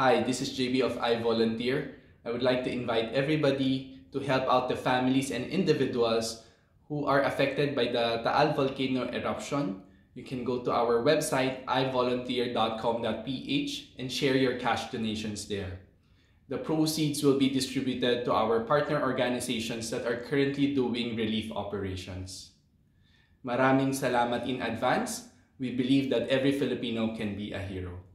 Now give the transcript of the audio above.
Hi, this is JB of iVolunteer. I would like to invite everybody to help out the families and individuals who are affected by the Taal volcano eruption. You can go to our website ivolunteer.com.ph and share your cash donations there. The proceeds will be distributed to our partner organizations that are currently doing relief operations. Maraming salamat in advance. We believe that every Filipino can be a hero.